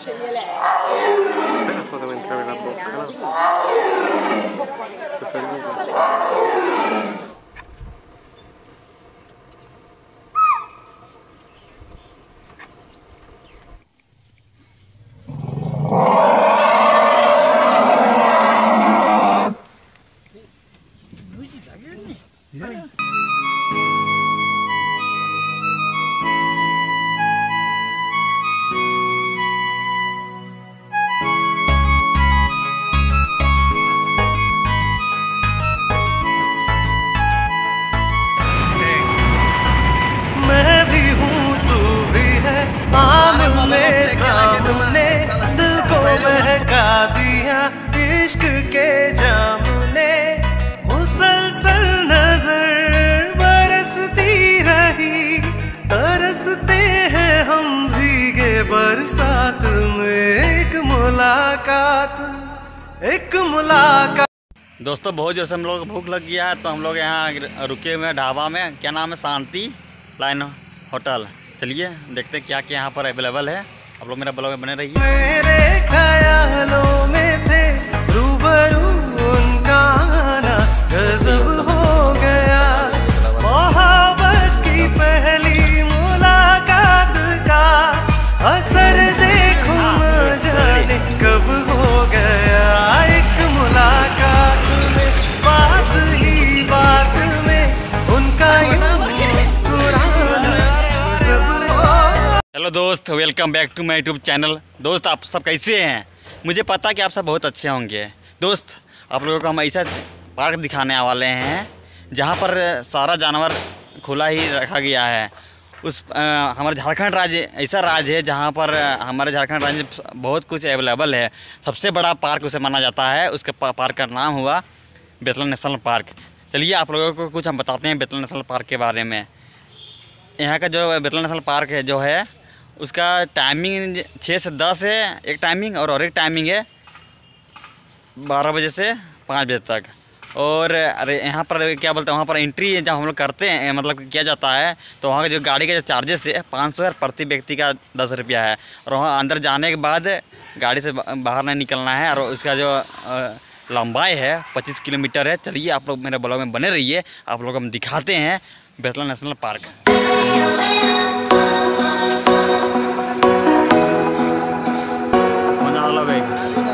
sceglie lei. Fai una foto mentre la bocca, no? Se fai il video. मुलाकात एक मुलाकात। दोस्तों बहुत ज़ोर से हम लोग भूख लग गया है तो हम लोग यहाँ रुके हुए हैं ढाबा में। क्या नाम है? Shanti line hotel. चलिए देखते हैं क्या क्या यहाँ पर अवेलेबल है। आप लोग मेरा ब्लॉग में बने रहिए। मेरे ख्यालों में थे रूबरू उनका आना। गजब हो welcome back to my YouTube channel. दोस्त आप सब कैसे हैं? मुझे पता कि आप सब बहुत अच्छे होंगे। दोस्त आप लोगों को हम ऐसा पार्क दिखाने वाले हैं जहाँ पर सारा जानवर खुला ही रखा गया है। उस अ, हमारे झारखंड राज्य ऐसा राज्य है जहाँ पर हमारे झारखंड राज्य बहुत कुछ अवेलेबल है। सबसे बड़ा पार्क उसे माना जाता है उसके पार्क का नाम हुआ बेतला नेशनल पार्क। चलिए आप लोगों को कुछ हम बताते हैं बेतला नेशनल पार्क के बारे में। यहाँ का जो बेतला नेशनल पार्क है जो है उसका टाइमिंग छः से दस है, एक टाइमिंग और और एक टाइमिंग है, बारह बजे से पाँच बजे तक। और, अरे, यहाँ पर क्या बोलते हैं, वहाँ पर एंट्री जब हम लोग करते हैं मतलब किया जाता है तो वहाँ का जो गाड़ी का जो चार्जेस है, पाँच सौ प्रति व्यक्ति का दस रुपया है। और वहाँ अंदर जाने के बाद गाड़ी से बाहर नहीं निकलना है, और उसका जो लंबाई है, पच्चीस किलोमीटर है, चलिए आप लोग मेरे ब्लॉग में बने रहिए, आप लोग हम दिखाते हैं, बेतला नेशनल पार्क। मज़ा आ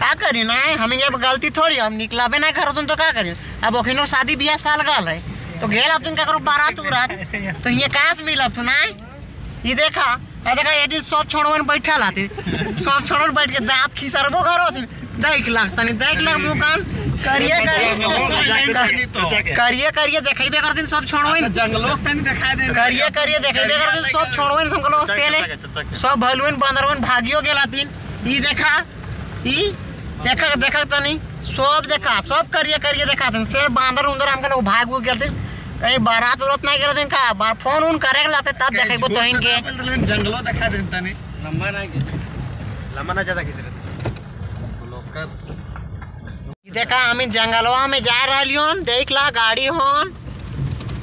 का करी ना हमें जब गलती थोड़ी हम निकलाबे ना करो तो का करी अब ओखिनो शादी ब्याह साल गल है तो गेल अब तुम का करो बारात उरात तो ये कहाँ से मिलब तू ना ये देखा आ देखा ये दिन सब छोड़वन बैठल आते सब छोड़वन बैठ के दांत खिसरबो करो देख लाख तनी देख लाख मुँह कान करिए करिए करिए करिए देखेबे करथिन सब छोड़वन जंगलों तनी दिखाई दे करिए करिए देखेबे करथिन सब छोड़वन हम कलो सेले सब भलुवन बंदरवन भागियो गेलातिन ई देखा ई देखा देखा तनी सब देखा सब करिए करिए देखा तनी से बांदर उंदर हमके लोग भाग उग गेलथिन कहीं बारात उरत नहीं गेलथिन का बा फ़ोन उन करे के लाते तब देखेबो तोहिन के जंगलों दिखा दे तनी लंबा ना लंबा ना ज़्यादा खींच रहे ब्लॉकर। देखा हम जंगलवा में जा रहियोन देख ला गाड़ी होन।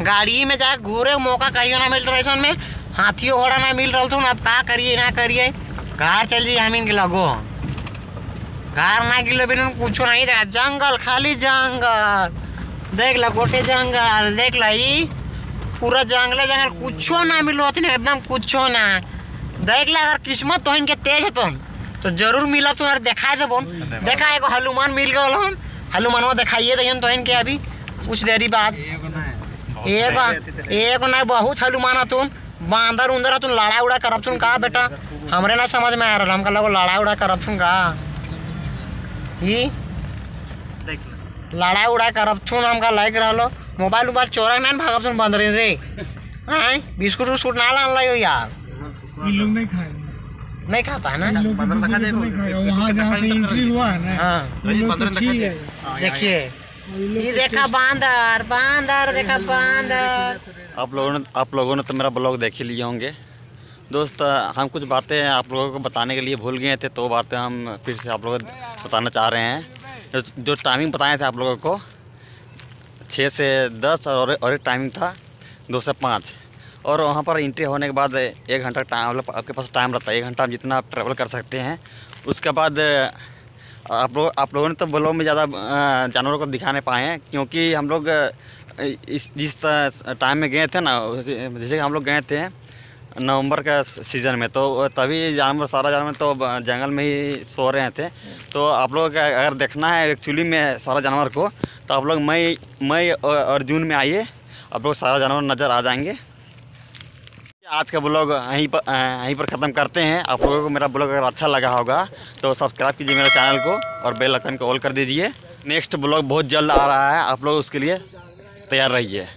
गाड़ी में जा घूरे मौका कहियो ना मिल रहा में। हाथियों घोड़ा ना मिल रहा अब का करिए ना करिए। घर चल जाइए हम इनके लगो। घर ना गिलो बिना कुछ नहीं देखा जंगल खाली जंगल। देख ला गोटे जंगल देख ला ई पूरा जंगले जंगल कुछ ना मिलो एकदम कुछ ना। देख ला अगर किस्मत तो इनके तेज है तुम तो ज़रूर मिलब तुम्हारे दिखाई देबो देखा एगो हनुमान मिल गल हन हनुमानवा दिखाइए दहिन तो इनके अभी कुछ देरी बाद। एगो एगो एगो ना बहुत हनुमान है तुम बांदर उंदर तुम लड़ा उड़ा करब तुम का बेटा? हमरे ना समझ में आ रहा हमका लगो लड़ा उड़ा करब तुम का। ई देख लड़ा उड़ा करब तुम हमका लाइक रहलो मोबाइल उबाइल चोरा ना भागब तुम बंदरे रे। आय बिस्कुट उस्कुट ना लान लायो यार। ये लोग नहीं खाए। नहीं खाता है ना? नहीं वहाँ जहाँ से एंट्री हुआ है हाँ। तो है। देखिए। ये देखा बांदर बांदर देखा बांदर। आप लोगों ने आप लोगों ने तो मेरा ब्लॉग देख ही लिए होंगे। दोस्त हम कुछ बातें आप लोगों को बताने के लिए भूल गए थे तो बातें हम फिर से आप लोगों को बताना चाह रहे हैं। जो, टाइमिंग बताए थे आप लोगों को छः से दस और और एक टाइमिंग था दो से पाँच। और वहाँ पर एंट्री होने के बाद एक घंटा टाइम मतलब आपके पास टाइम रहता है एक घंटा आप जितना आप ट्रैवल कर सकते हैं। उसके बाद आप लोग आप लोगों ने तो ब्लॉग में ज़्यादा जानवरों को दिखा नहीं पाए हैं क्योंकि हम लोग इस जिस टाइम में गए थे ना जैसे हम लोग गए थे नवंबर का सीज़न में। तो तभी जानवर, सारा जानवर तो जंगल में ही सो रहे थे। तो आप लोग को अगर देखना है एक्चुअली में सारा जानवर को तो आप लोग मई मई और और जून में आइए। आप लोग सारा जानवर नज़र आ जाएँगे। आज का ब्लॉग यहीं पर यहीं पर ख़त्म करते हैं। आप लोगों को मेरा ब्लॉग अगर अच्छा लगा होगा तो सब्सक्राइब कीजिए मेरे चैनल को और बेल आइकन को ऑल कर दीजिए। नेक्स्ट ब्लॉग बहुत जल्द आ रहा है। आप लोग उसके लिए तैयार रहिए।